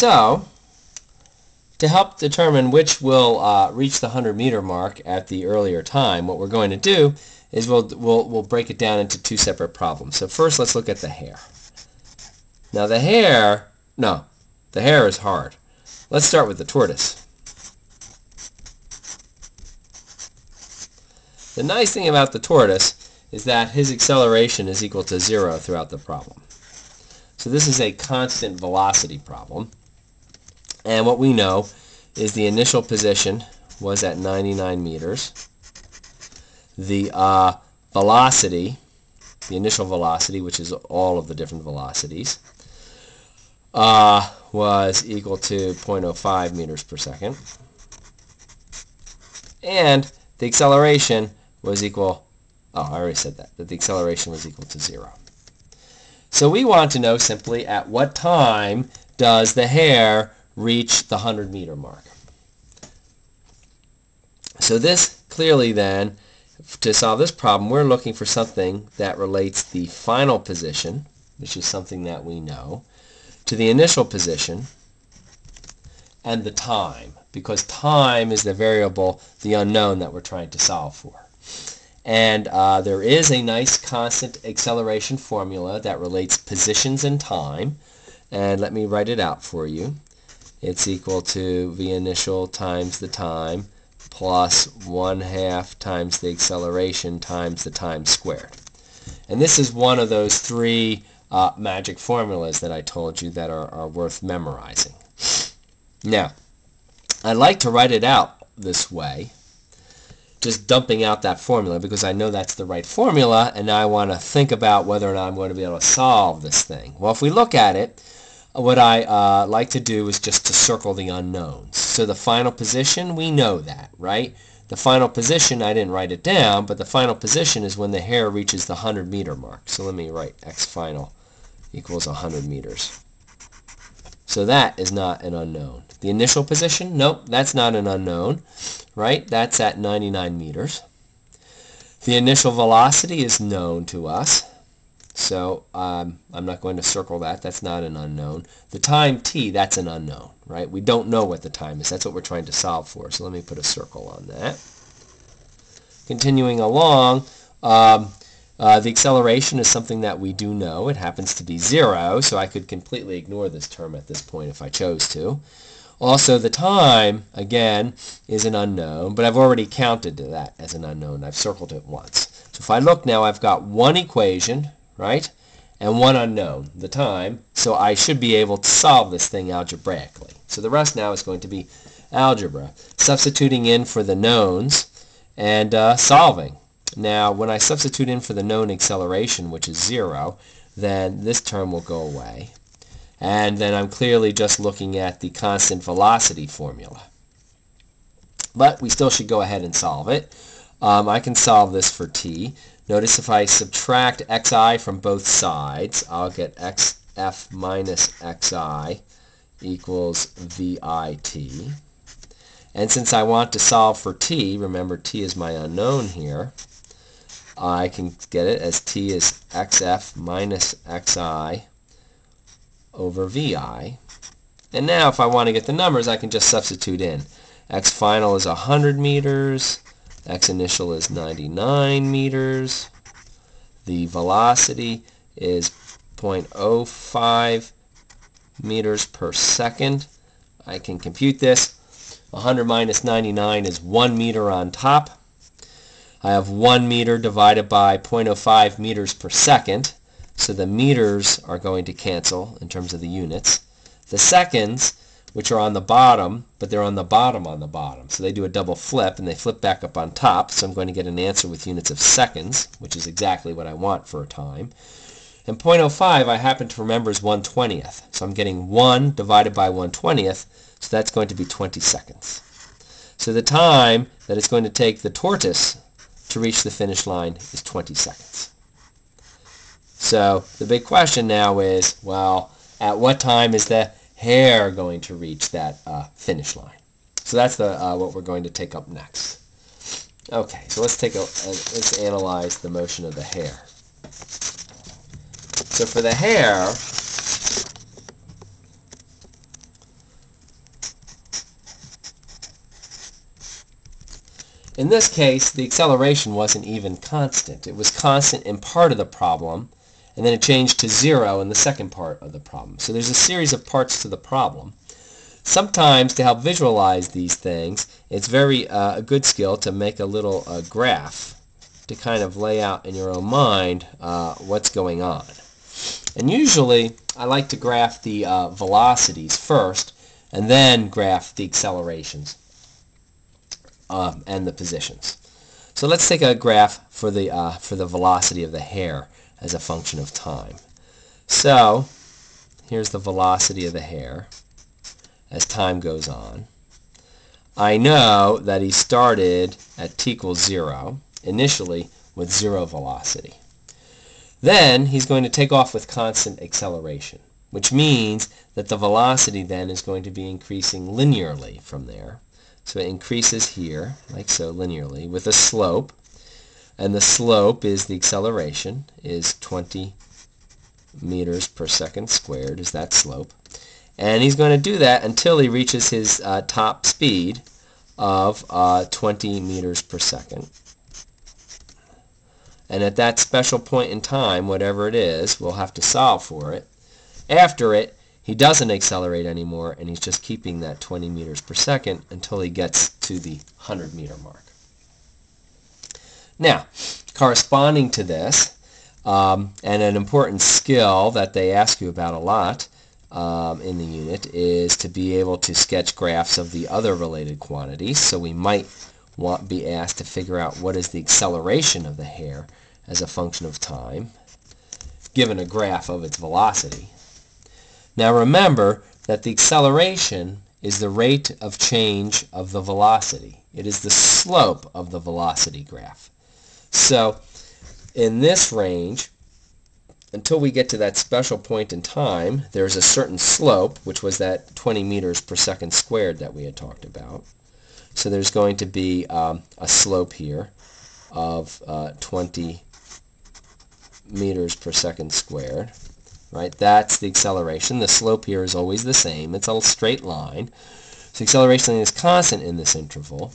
So, to help determine which will uh, reach the 100 meter mark at the earlier time, what we're going to do is we'll, we'll, we'll break it down into two separate problems. So first let's look at the hare. Now the hare, no, the hare is hard. Let's start with the tortoise. The nice thing about the tortoise is that his acceleration is equal to zero throughout the problem. So this is a constant velocity problem. And what we know is the initial position was at 99 meters. The uh, velocity, the initial velocity, which is all of the different velocities, uh, was equal to 0.05 meters per second. And the acceleration was equal, oh, I already said that, that the acceleration was equal to zero. So we want to know simply at what time does the hare reach the 100 meter mark. So this clearly then, to solve this problem, we're looking for something that relates the final position, which is something that we know, to the initial position and the time, because time is the variable, the unknown that we're trying to solve for. And uh, there is a nice constant acceleration formula that relates positions and time. And let me write it out for you it's equal to v initial times the time plus 1 half times the acceleration times the time squared. And this is one of those three uh, magic formulas that I told you that are, are worth memorizing. Now, I like to write it out this way, just dumping out that formula because I know that's the right formula and now I want to think about whether or not I'm going to be able to solve this thing. Well, if we look at it, what I uh, like to do is just to circle the unknowns. So the final position, we know that, right? The final position, I didn't write it down, but the final position is when the hare reaches the 100 meter mark. So let me write x final equals 100 meters. So that is not an unknown. The initial position, nope, that's not an unknown, right? That's at 99 meters. The initial velocity is known to us. So um, I'm not going to circle that. That's not an unknown. The time t, that's an unknown, right? We don't know what the time is. That's what we're trying to solve for. So let me put a circle on that. Continuing along, um, uh, the acceleration is something that we do know. It happens to be zero, so I could completely ignore this term at this point if I chose to. Also, the time, again, is an unknown, but I've already counted to that as an unknown. I've circled it once. So if I look now, I've got one equation, right? And one unknown, the time. So I should be able to solve this thing algebraically. So the rest now is going to be algebra, substituting in for the knowns and uh, solving. Now, when I substitute in for the known acceleration, which is 0, then this term will go away. And then I'm clearly just looking at the constant velocity formula. But we still should go ahead and solve it. Um, I can solve this for t. Notice if I subtract xi from both sides, I'll get xf minus xi equals vit. And since I want to solve for t, remember t is my unknown here, I can get it as t is xf minus xi over vi. And now if I want to get the numbers, I can just substitute in. x final is 100 meters, x initial is 99 meters. The velocity is 0.05 meters per second. I can compute this. 100 minus 99 is 1 meter on top. I have 1 meter divided by 0.05 meters per second. So the meters are going to cancel in terms of the units. The seconds which are on the bottom, but they're on the bottom on the bottom. So they do a double flip, and they flip back up on top. So I'm going to get an answer with units of seconds, which is exactly what I want for a time. And 0.05 I happen to remember is 1 20th. So I'm getting 1 divided by 1 20th, so that's going to be 20 seconds. So the time that it's going to take the tortoise to reach the finish line is 20 seconds. So the big question now is, well, at what time is the hare going to reach that uh, finish line. So that's the uh, what we're going to take up next. Okay, so let's take a uh, let's analyze the motion of the hare. So for the hare, in this case, the acceleration wasn't even constant. It was constant in part of the problem, and then it changed to zero in the second part of the problem. So there's a series of parts to the problem. Sometimes to help visualize these things, it's very uh, a good skill to make a little uh, graph to kind of lay out in your own mind uh, what's going on. And usually I like to graph the uh, velocities first and then graph the accelerations um, and the positions. So let's take a graph for the, uh, for the velocity of the hare as a function of time. So here's the velocity of the hare as time goes on. I know that he started at t equals 0 initially with zero velocity. Then he's going to take off with constant acceleration, which means that the velocity then is going to be increasing linearly from there. So it increases here, like so, linearly, with a slope. And the slope is the acceleration, is 20 meters per second squared, is that slope. And he's going to do that until he reaches his uh, top speed of uh, 20 meters per second. And at that special point in time, whatever it is, we'll have to solve for it. After it, he doesn't accelerate anymore, and he's just keeping that 20 meters per second until he gets to the 100 meter mark. Now, corresponding to this, um, and an important skill that they ask you about a lot um, in the unit is to be able to sketch graphs of the other related quantities. So we might want be asked to figure out what is the acceleration of the hare as a function of time, given a graph of its velocity. Now remember that the acceleration is the rate of change of the velocity. It is the slope of the velocity graph. So in this range, until we get to that special point in time, there's a certain slope, which was that 20 meters per second squared that we had talked about. So there's going to be um, a slope here of uh, 20 meters per second squared. Right, that's the acceleration. The slope here is always the same. It's a straight line. So acceleration is constant in this interval.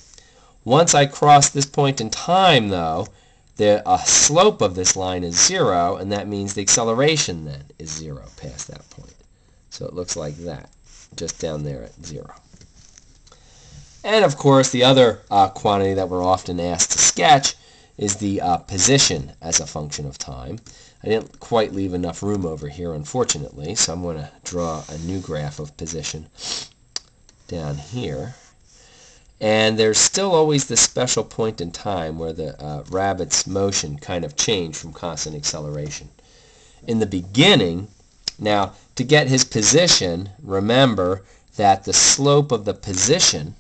Once I cross this point in time, though, the uh, slope of this line is zero, and that means the acceleration then is zero past that point. So it looks like that, just down there at zero. And of course, the other uh, quantity that we're often asked to sketch is the uh, position as a function of time. I didn't quite leave enough room over here, unfortunately, so I'm going to draw a new graph of position down here. And there's still always this special point in time where the uh, rabbit's motion kind of changed from constant acceleration. In the beginning, now to get his position, remember that the slope of the position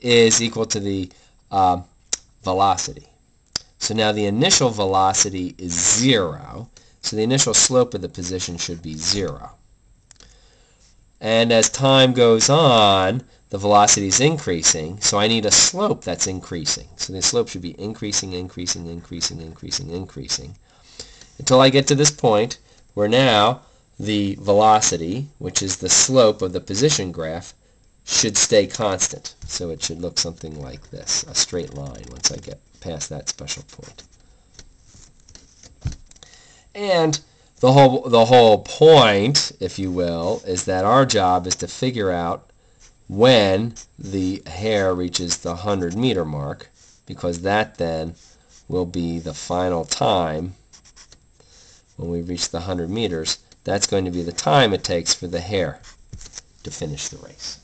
is equal to the uh, velocity. So now the initial velocity is 0. So the initial slope of the position should be 0. And as time goes on, the velocity is increasing, so I need a slope that's increasing. So the slope should be increasing, increasing, increasing, increasing, increasing, until I get to this point where now the velocity, which is the slope of the position graph, should stay constant. So it should look something like this, a straight line once I get past that special point. And the whole, the whole point, if you will, is that our job is to figure out when the hare reaches the 100 meter mark because that then will be the final time when we reach the 100 meters. That's going to be the time it takes for the hare to finish the race.